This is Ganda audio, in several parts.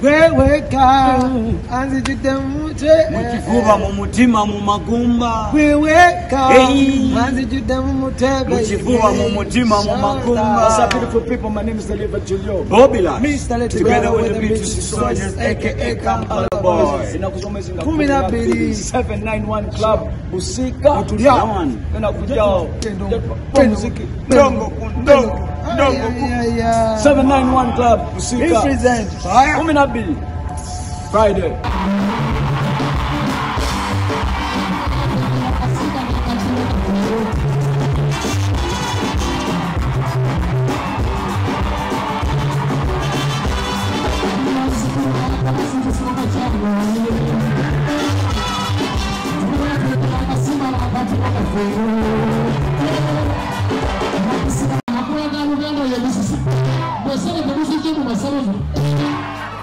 kweweka anzijite mutwe mukikuba mu mutima mu magumba. Kweweka anzijite mu mutebe mukikuba What's up beautiful people my name is Oliver Julio Bobby Mr. Let's together with the BTC Soldiers aka Kampala Boy zinakusomeza kumi na mbili 791 Club Busika. Utulia. Tena kujao. Muziki Dongo Kundongo 791 Club, Musika. Represent. Coming up, B. Friday. Thank you. basale bobusuki mu masalo mu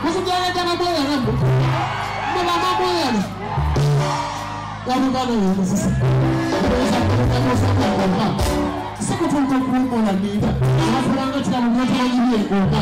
musubyala gyamaboya namu mubamaboyana wabugana wemusisa ezakulukamusakuoba sikutuuka okuwumola ninda abafulanga tiramugotaayibye oba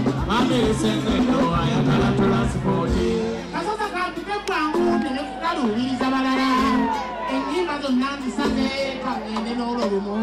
Mamele sende ndowa yagala tulansipooti kasoza kandike bwangu nekaluubiriza balala ennyimba zonna nzisaze kagende n'olwo lumu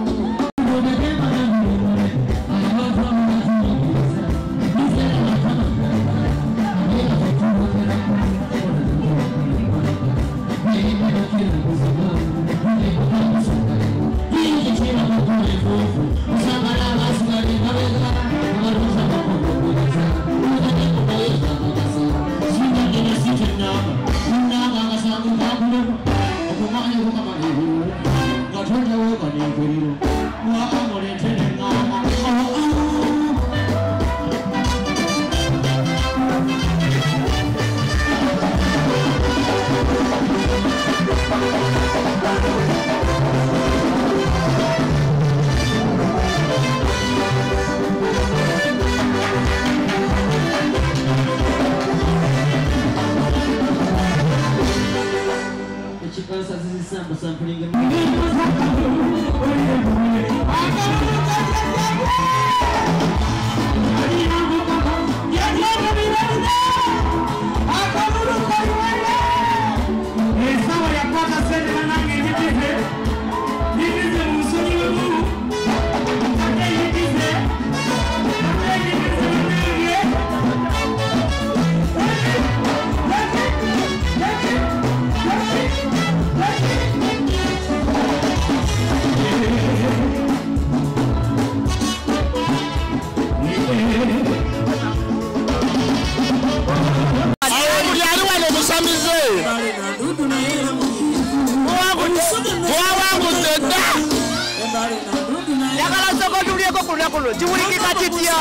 jiwuliki katitya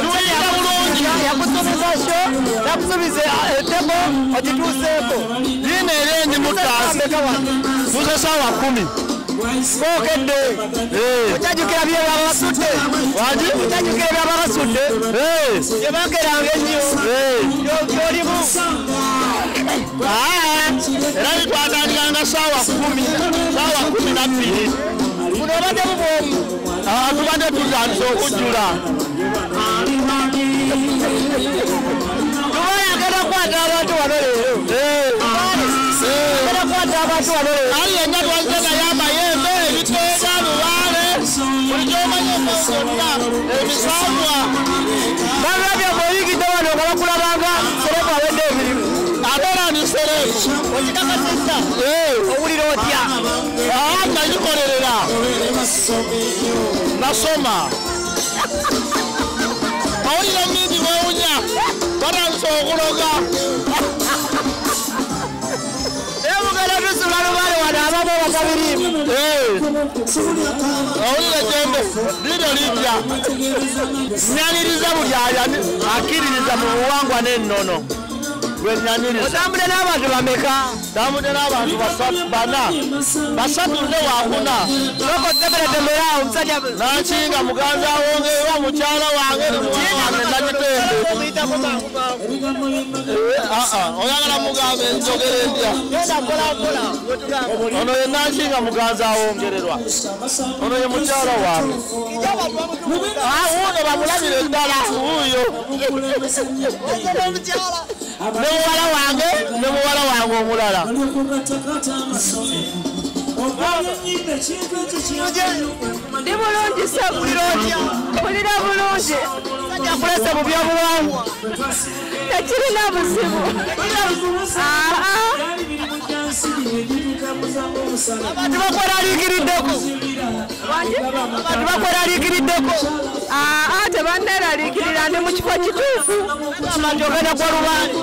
jiwulika bulungi yakusomesasho yakusomise eteko ogituuseeko liina era endi mutaasi tuuse saawa kumi kookedde okyajukira byebagasudde okyajukira byabagasudde gyebageranga ennyo gyolimu era bitwatandikanga saawa kumi saawa kumi nabbiri muno obadde mubwomu na bbiri buno obadde bubwomu tubadde tutandise okujjula tubayagala ku kwata abantu wano leero era kwata abantu wano leero ali yenna twazze naye amayembe ebiteega lubaale buli gyomanye okongonna emisambwa balabya bw'oyigidde wano nga bakulabanga serebu awedde emirimu abeera ni serefu okikakasizza owulira otya nagikolerera nasoma. Mawulire mingi mwewunya. Batandise okuloga. Naye mugenda tusula lubaale wano abamu bakabirimu mawulire gembe lino lipya. Nyaniriza buli ayani akkiririza mu buwangwa n'ennono otambule n'abantu bameka? Tambudde n'abantu bana? Basatu nne wakuna nankinga muganza wongeera mukyala wange wange nagitembe oyagala mugambe njogere ndya ono ye nankinga muganza awongererwa ono ye mukyala wange. Wuno bamulabire ddala. Wuuyo ne muwala wange ne muwala wange omulala ndi bulungi segulira otya mpulira bulungi. Yakulese mu byobuwangwa tekirina buzibu. Abantu bakweraliikiriddeko abantu bakweraliikiriddeko tebanneraliikirira ndi mu kifo kituufu. Amanti ogenda kwa lubangi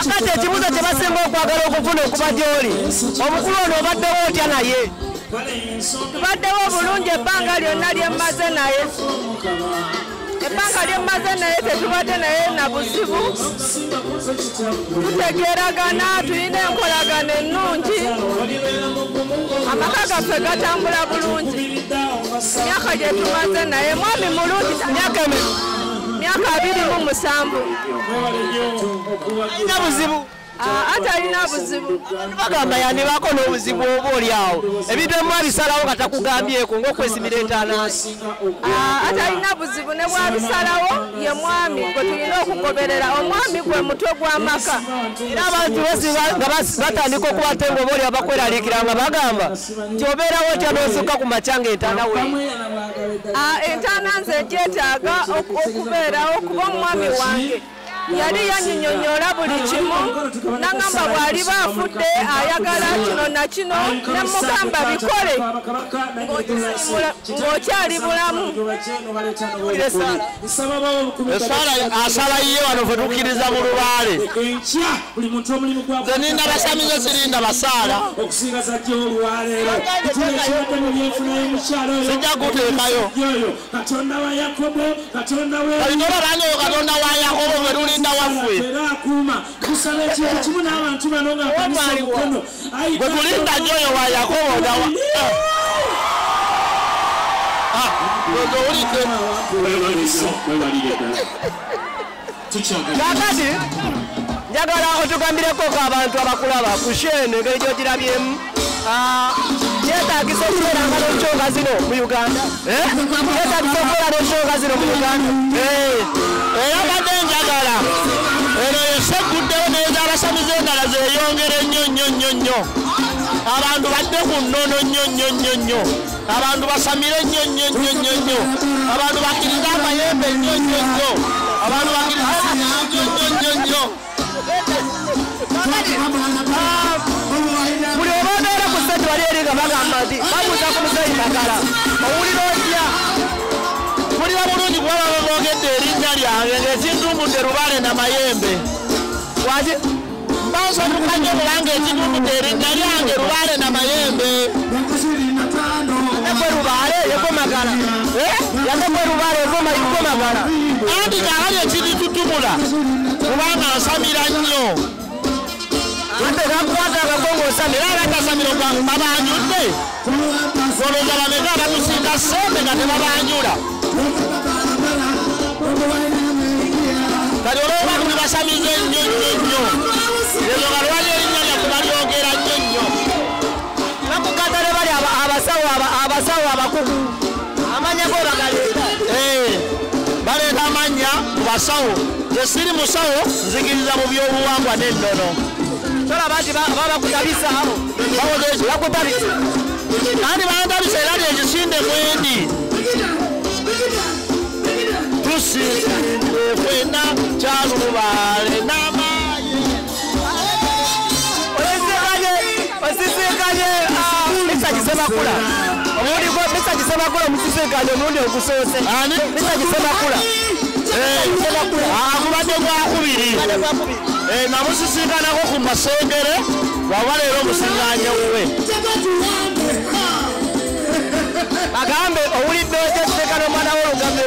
akati ekibuzo kye basinga okwagala okufuna okuba gy'oli. Omukulu ono obaddewo otya naye? Tubaddewo bulungi ebbanga lyonna lyemmaze naye. Ebbanga lyemmaze naye tetubadde naye na buzibu. Tutegeeragana tulina enkolagano ennungi amaka gaffe gatambula bulungi. Myaka gye tumaze naye mwami mulungi myaka myaka abiri mu musanvu. Alina buzibu ate alina buzibu. Bagamba yanibako n'obuzibu oba oli awo? Ebintu emu abisalawo nga takugambyeko ngaokwesimira entaanansi ate alina buzibu ne bwabisalawo ye mwami gwe tulina okugoberera. Omwami gwe mutwe gw'amaka era abantu basinga nga batandika okubate nga oba oli abakweraliikira nga bagamba nti obeerawo otya n'osukka ku makya ng'entaana we? Entaana nze gyetaaga okubeerawo kuba omwami wange yali yanyinyonyola buli kimu nagamba bw'aliba afudde ayagala kino na kino ne mugamba bikole ng'okyali bulamu esaala asala yiye wano fe tukkiriza mu lubaale nze ninda basamize sirinda basaala sijja kuteekayo katonda wa yakobo katonda wa yakobo gwe tulinda waffe era akuuma kusaba ekintu kimu n'abantu bano nga mpanyisa omukono gwe tulinda gyoyo wa yakobo nawa owulidde kakati njagala otugambireko ko abantu abakulaba ku shene engeri gyogirabyemu kyetagisa okubeeranga n'enkyonga zino mu uganda kyetagisa okubeera n'enkyonga zino mu uganda era badde njagala eno yeseguddewo nezabasamize endala zeyongere nnyo nnyo nnyo nnyo abantu badde ku nnono nnyo nnyo nnyo nnyo abantu basamire nnyo nnyo nnyo nnyo nnyo abantu bakkirize amayembe nnyo nnyo nnyo abantu bakkirize nnyo nnyo nnyo nnyo nga bagamba nti babuuza ku muzeyi magala owulira otya? Mpulira bulungi kuba baba boogedde erinnya lyange ng'ekintumbudde lubaale namayembe wati bansanyuka nnyo kubanga ekintumbudde erinnya lyange lubaale namayembe yakwe lubaale yekomagala yakekwe lubaale yekomagala anti kaali ekiritutumula kubanga nsamira nnyo ate nakukwata akakongo osamira era abatasamira babanyudde. Olowooza bameka abatusinga sembe nga tebabanyula. Kati olwoba tubasamize nnyo nnyo nnyo ezo nga lwali erinnya lyaffe balyogera nnyo nnyo. Nakukata ne bali aba- abasawo aba- abasawo abakugu. Amanya go bagaleeta. Eh, baleeta amannya mu basawo. Nze siri musawo nzikiriza mu byobuwangwa n'ennono tola abandi babakudabisa abo bawogeje bakudabisa kandi bandabisa era lyekisinde mwendi tusinde kwena kyalubale kubadde gwakubiri namusisinkanako ku masengere waba leero omusiŋŋanye wuwe agambe owulidde otya kuseka n'omwana w'olugave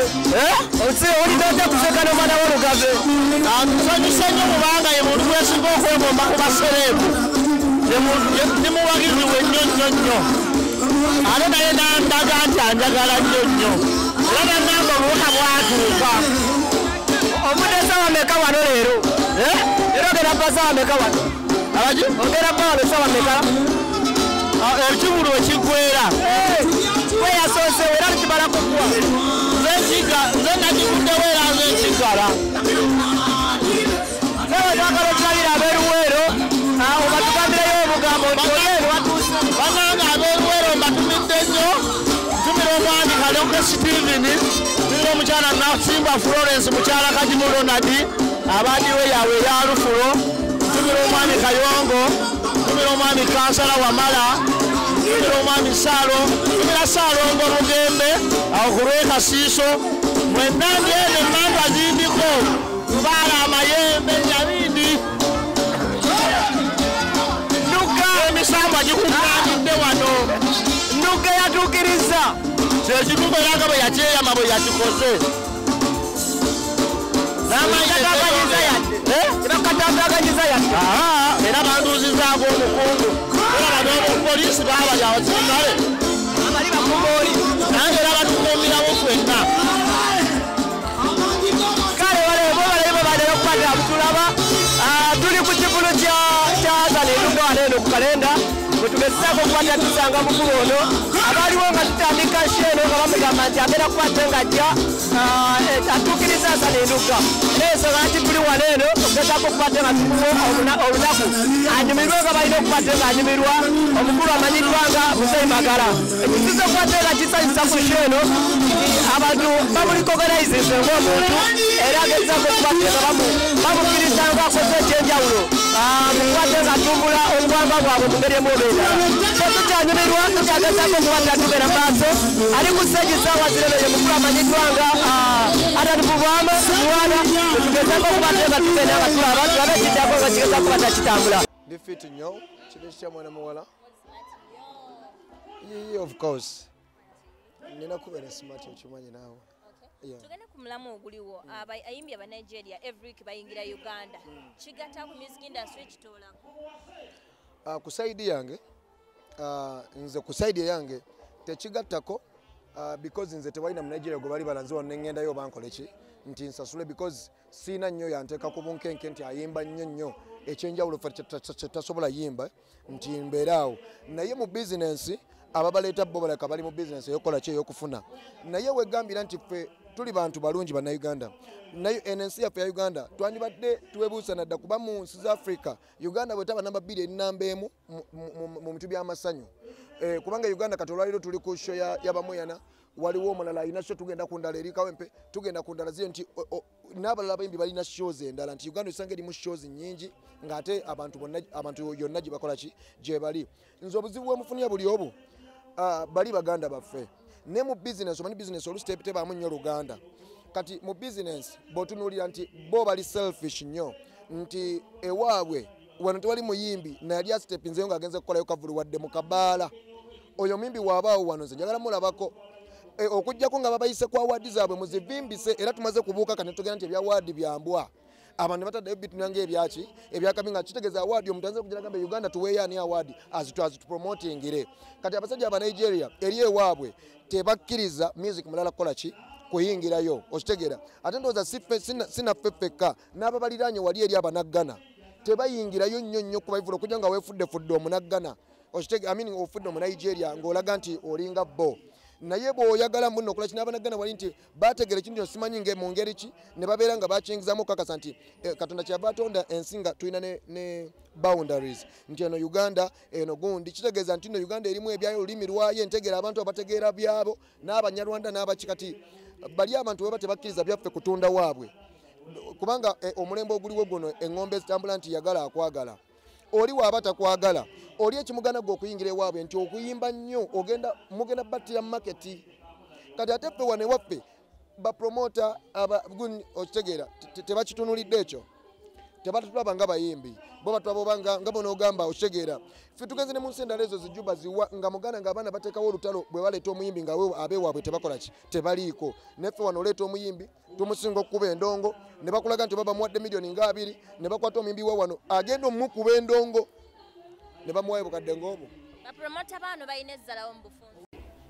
owulidde otya kuseka n'omwana w'olugave nsanyusa nnyo kubanga ye muntu gwesinga okwegomba ku basereebu ndi muwagizi we nnyo nnyo nnyo ate naye nandaga nti anjagala nnyo nnyo era nannanga obuwuka bwatuuka. Obudde sawa meka wano leero era ogenda pa sawa meka wano abaki ogenda pa wano sawa meka ekibulu ekiggwera weyasoose era tukimala kukuwa nze nakivuddewo era nze nkigala. Nawe twagala okirabira abeeruweero obatugambireyo obugambo nti oleero watuuse. Bananga abeeruwero mbatumidde nnyo. Ntumira omwami kalonge steven tumira omukyala nasimba florence mukyala kagimu ronald abadiwo yaabwe eyalufulo ntumira omwami kayongo ntumira omwami kansala wamala ntumira omwami salo ntumira salongo mugembe awo ku lwekasiiso mwenna ndi eyo enamba zindiko kubaala amayembe nyabindi. Nduka emisango agikuganidde wano. Nduka yatukiriza kyekitukola nga bwe yakyeyama bwe yakikoze. Bakataganyiza yadde. Bakataganyiza yadde era banduuzizaako omukungu era banoomupoliisi baabali abasirikale tusanga mukulu ono. Abaliwo nga tutandika sheeno nga bamugamba nti agenda kukwate ng'ajja atuukiriza azana enduga neensonga nti tuli wano eno okugezaako okukwate nga tumuwa olunaku. Anyumirwe nga balina okukwate ng'anyumirwa omukulu amanyiddwa nga musayi magala ekisiza okukwate nga kisanyusa ku sheeno abantu bamuliko organizes ng'omuntu era agezaako okukwate nga bamukkiriza nga akoze ekyenjawulo. Mukwate nga atumbula obuwangwa bwabwe mu ngeri endala tukyagezaako okukwatira tugera maaso ali ku stage saawa zirebere mukulu amanyiddwa nga atatububwama mwana tugezaako okukwate nga tugenda nga tulaba tulabe ekiddako nga kigezaako kuba takitambula ndi fit nnyo kino kitya mwana muwala of course nina kubeera smart okimanyi naawe tugende ku mulamu oguliwo. Aba- ayimbi aba nigeria everik bayingira uganda. Kigatta ku music industry kitoolako Ah, ku saidi yange nze ku saidi yange tekigattako ah, because nze tewalina munigeria gwe bali balanze wano neŋŋendayo bankole ki nti nsasule because siina nnyo yanteeka ku bunkenke nti ayimba nnyo nnyo. Ekyenjawulo ffe kyetasobola yimba nti mbeere awo. Naye mu bizinensi ababaleeta bo balaka bali mu bizinensi eyokukola ki eyokufuna. Naye wegambira nti ffe tuli bantu balungi bannayuganda. Naye eno ensi yaffe ya uganda twandibadde twebuusa nadda kuba mu za africa uganda bwetaba namba bbiri erinamba emu mu- mitu by'amasanyu. Eh, kubanga uganda kati olwaliro tuli ku sho ya- y'abamuyana waliwo omulala alina sho tugenda ku ndala eri kawempe tugenda ku ndala ziyo nti n'abalala abayimbi balina shows endala nti uganda osanga erimu shows nyingi ng'ate abantu yonna gye bakola ki? Gye bali. Nze obuzibu bwemufunira buli obu bali baganda baffe. Ne mu bizinesi omanyi bizinesi olusi te- tebaamu nnyo luganda. Kati mu bizinesi bw'otunuulira nti bo bali selfish nnyo nti ewaabwe wano tewali muyimbi nayali asitepinzeyo ng'agenze kukolayo kavulu wadde mu kabaala. Oyo muyimbi waabaawo wano nze njagala mulabako E, okugjako nga babayise ku awaadi zaabwe muzivimbise era tumaze kubuuka kati netugenda nti ebyawaadi byambwa abantu bataddeyo bitunula ngaebyaki ebyakabi nga kitegeeza awaadi omuntu anze kugira gambe uganda tuweeyo ani awaadi azitupromotingire kati abasajja aba nigeria eri ewaabwe tebakkiriza music mulala kukola ki? Kuyingirayo okitegeera. Ate ndowooza siffe- sina- sinaffe ffekka n'ababaliraanye wali eri abanaggana tebayingirayo nnyo nnyo kubaivula okujja nga weefuddefudde omunaggana. Okitege I mean ofudde omunigeria ng'olaga nti olinga bo naye bw'oyagala muno okola kinaaba nagana wali nti bategeera ekintu kino simanyi nge mu ngeri ki ne babeera nga bakiyingizamu okukakasa nti eh, katonda kyava atonda ensi nga tulina ne, boundaries. Nti eno uganda eno gundi kitegeeza nti no uganda erimu ebyayo olulimi lwayo entegeera abantu abategeera byabo n'abanyarwanda n'abaki. Kati bali abantu weba tebakkiriza byaffe kutunda waabwe. Kubanga eh, omulembe oguliwo guno eŋŋombe ezitambula nti yagala akwagala oli waaba takwagala oli ekimugana gwe okuyingira ewaabwe nti okuyimba nnyo ogenda mugenda battira maketi kati ate ffe wane waffe bapromota okitegeera te- tebakitunulidde ekyo tebatulaba nga bayimbi bo batulaba nga bonaogamba okitegeera ffe tugenze ne mu nsi endala ezo zijuba ziwa nga muganda ngaabaana bateekawo olutalo bwe baleeta omuyimbi nga we- abeewaabwe tebakola ki tebaliiko. Neffe wano oleeta omuyimbi tumusinga okukuba endongo ne bakulaga nti baba muwadde miliyoni nga abiri ne bakwata omuyimbi we wano agenda omukuba endongo. Ne bamuwayo bukadde ng'obwo bapromota baano balina ezzalawo mu bufunze.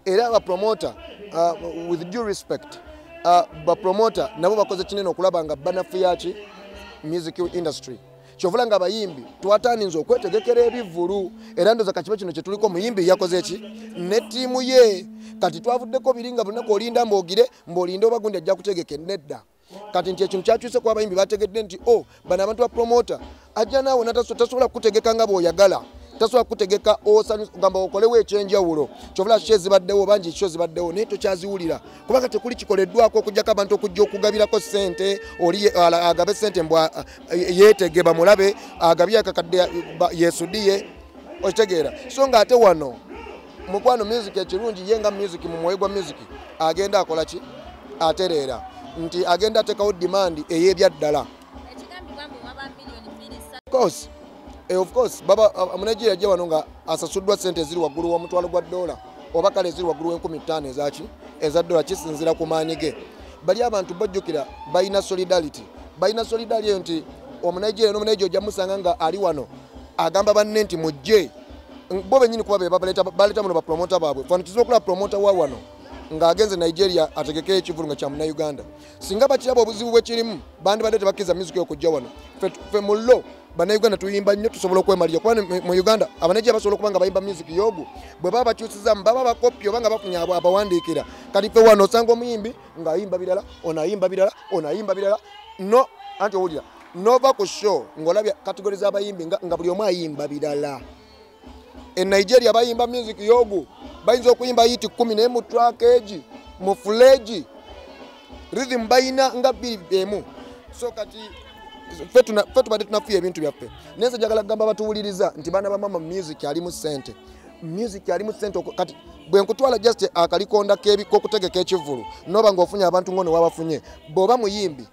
Era abapromota uh, with due respect uh, bapromota nabo bakoze kinene okulaba nga banafuyaki music industry. Kyovula nga abayimbi twatandinza okwetegekera ebivulu era ndoza kakiba kino kyetuliko muyimbi yakoze eki ne ttiimu ye. Kati twavuddeko biri nga bunaku olinda mbaogire mbaolinde oba gundi ajja kutegeka nedda kati nti ekintu kyakyuse ku abayimbi bategedde nti o bano abantu ba promota ajja naawe nataso- tasobola kukutegeka nga bw'oyagala tasobola kutegeka gamba okolewo ekyenjawulo kyovula kiki ezibaddewo bangi kiki ezibaddewo naye tokyaziwulira. Kubanga tekuli kikoleddwako okujjako abantu okujja okugabirako sente oli agabe sente mbw yeetege bamulabe agabye akakadde yeesudiye okitegeera. So nga ate wano mukwano music ekirungi ye nga music mu mwoyo gwa music agenda akola ki? Atereera. Nti agenda ateekawo dimandi ey'ebyaddala. Course. eh, of course baba munajira ajja wano nga asasuddwa sente eziri waggulu w'omutwalo gwa dola oba kale eziri waggulu w'enkumi ttaano ezaki eza dola kisinzira ku maanyi ge. Bali abantu bajjukira balina solidarity. Balina solidarity nti omunaijeria n'omunaijeria ojja musanga nga ali wano agamba banne nti mujje. Bo benyini kuba be babaleeta baleeta muno bapromota baabwe. Fano tusobola okulaba promota wa wano ng'agenze nigeria ategekeo ekivulu nga kya munauganda singa bakiraba obuzibu bwekirimu bandibadde tebakkiriza music okujja wano. Ffe- ffe mu lo bannayuganda tuyimba nnyo tusobola okwemalira. Kuba mu uganda abanigeria basobola okuba nga bayimba music yogu bwe baba bakyusizamu baba bakopi oba nga bafunye abawandiikira. Kati ffe wano osanga omuyimbi ng'ayimba birala ono ayimba birala ono ayimba birala no anti owulira nova ku show ng'olabya kategori z'abayimbi nga buli omu ayimba birala. E nigeria bayimba music yogu bayinza okuyimba yiti kumi naye mu track egi mu fuleegi rhythm bayina nga bbiri emu. So kati ffe tubadde tunafuya ebintu byaffe. Naye nze njagala kugamba batuwuliriza nti baana bamama music alimu sente music alimu sente oku- kati bwe nkutwala just akalikonda k'okutegeka ekivulu noba ng'ofunye abantu ngo newabafunye bw'oba muyimbi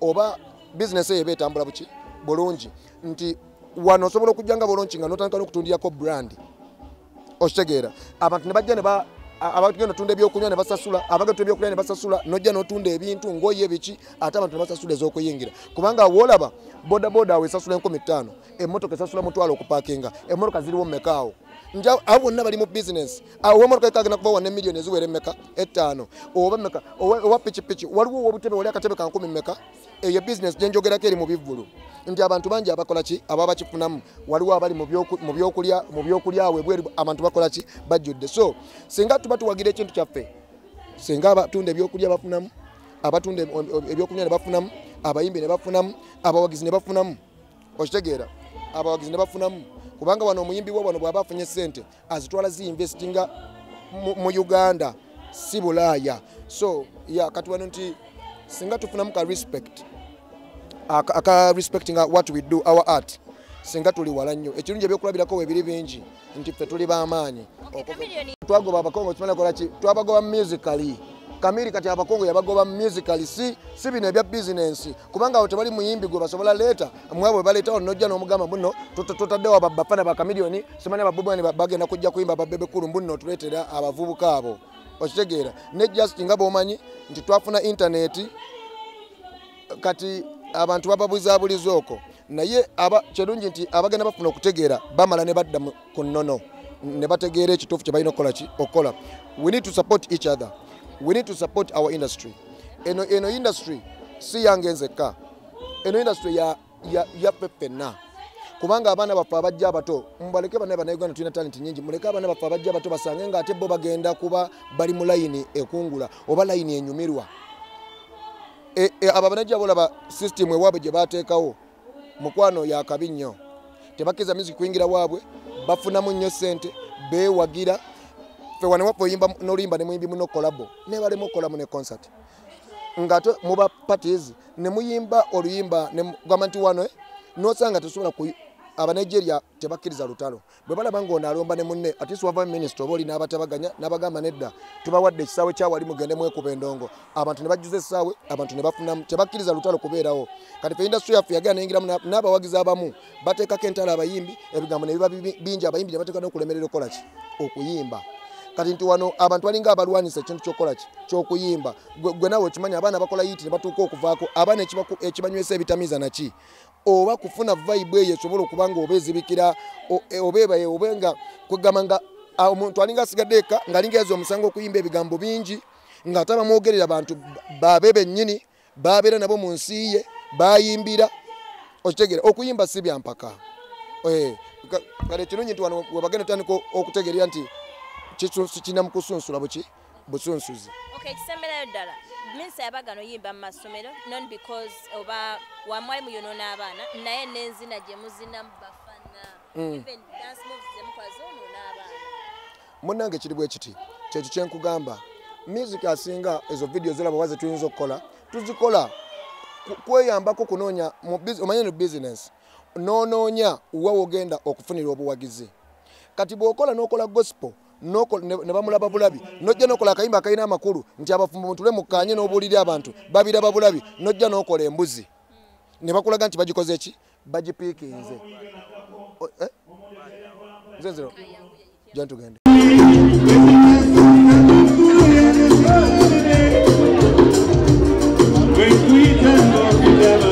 oba bizinesi eyo eba etambula buki? Bulungi. Nti wano osobola okujja nga bulungi nga notandika n'okutundirako brand. Okitegeera. Abantu ne bajja ne abagenda otunda ebyokunywa ne basasula abagenda otunda ebyokulya ne basasula nojja n'otunda ebintu ngoye biki ate abantu ne basasula ez'okuyingira kubanga woolaba bodaboda awo esasula enkumi ttaano emmotoka esasula mutwalo okupakinga emmotoka ziriwo nja abo bonna bali mu bizinesi awo emotoka ekagenda kuba wane miliyoni eziwera emmeka? Ettaano. Oba mmeka owa pikipiki waliwo owobutebe wali akatebe ka nkumi mmeka eyo bizinesi gyenjogerako eri mu bivvulu. Nti abantu bangi abakola ki? Ababa bakifunamu. Waliwo abali mu byoku- mu byokulya awo ebweru abantu bakola ki? Bajjudde. So singa tuba tuwagira ekintu kyaffe singa abatunda ebyokulya bafunamu abatunda eb- ebyokunywa ne bafunamu abayimbi ne bafunamu abawagizi ne bafunamu okitegeera abawagizi ne bafunamu kubanga wano omuyimbi we wano bw'aba afunye sente azitwala ziinvestinga mu- uganda si bulaaya. So ya kati wano nti singa tufunamu ka respect aka respecting what we do our art singa tuli wala nnyo. Ekirungi ebyokulabirako webiri bingi nti ffe tuli b'amaanyi. Twagoba abakongo kimala kola ki? Twabagoba musically kamiri kati abakongo yabagoba musically si si bino ebya bizinensi kubanga awo tebali muyimbi gwe basobola leeta mwabo bwe baleetawo nojja n'omugamba buno tuta- tutaddewo ba- bafana bakamiliyoni simanyi ababubani bagenda kujja kuyimba babebekulu mbuno tuleetera abavubuka abo. Okitegeera. Ne just nga bwomanyi nti twafuna intaneti kati abantu bababuzaabuliza okwo. Naye kirungi nti abagenda bafuna okutegeera bamala ne badda mu- ku nnono. Ne bategeera ekituufu kye balina okukola ki okukola. We need to support each other we need to support our industry. Eno, eno industry si yange nzekka eno industry ya, ya, yaffe ffenna kubanga abaana baffe abajja abato mubaleke bana bannayuganda tulina talenti nyingi muleke abaana baffe abajja abato basange nga ate bo bagenda kuba bali mu layini ekungula oba layini enyumirwa. E- e, abo abanajja bolaba sisitimu ewaabwe gye bateekawo mukwano yakabi nnyo. Tebakkiriza music kuyingira waabwe bafunamu nnyo sente beewagira fe wane waffe oyimba n'oluyimba ne muyimbi muno kolabo. Ne balemu okolamu ne concert. Ngate muba parties ne muyimba oluyimba ne nti wano eh, nosanga tesobola ku abanigeria tebakkiriza lutalo. Bwe balaba ngaono alomba ne munne ati siwava minisita oba oli n'abatabaganya n'abagamba nedda tubawadde ekisaawe kyawali mugende mwekuba endongo. Abantu ne bajjuza essaawe abantu ne bafunamu tebakkiriza lutalo kubeerawo. Kati fe industry yagenda neyingiramu na- n'abawagizi abamu bateekako entala abayimbi ebigambo ne biba bingi abayimbi ne bateeka n'okulemerera okukolaki okuyimba kati nti wano abantu balinga abalwanisa ekintu kyokukolaki kyokuyimba. Gwe- nawe okimanya abaana bakola yiti ne batuuka okuvaako abaana ekibanywesa ebitamiiza naki oba kufuna vibe eyo esobola okuba nga oba ezibikira e- oba nga kwegamba nga omuntu alinga asigadde eka ngaalinga eza omusango okuyimba ebigambo bingi ng'ate bamwogerera abantu baabe bennyini babeera nabo mu nsi ye bayimbira. Okitegeera okuyimba si byampaka Eh, ka- kale kirungi nti wano webagenda otandika okutegeerera nti kina mukusunsula buki busunsuzi. Okay kisemberayo ddala. Minisa yabagano yimba mu masomero non because oba wamwali muyonoona abaana naye n'enzina gye muzinamu bafana. Even dance moves zemukola zoonoona abaana munnange kiri bwe kiti kyekyo kyenkugamba music asinga ezo vidiyo ziraba waze tuyinza okukola tuzikola. Kweyambako kunoonya mu omanye no business. Noonoonya wa wogenda okufunira obuwagizi. Kati bw'okola n'okola gospel ne bamulaba bulabi. Nojja nokola akayimba akalina amakulu nti abafumbo mutule mukkaanye n'obuulire abantu babiraba bulabi. Nojja nokola embuzi. Ne bakulaga nti bagikoze eki bagipiikinze. Eh? Nze nziro jantugende When we can walk together.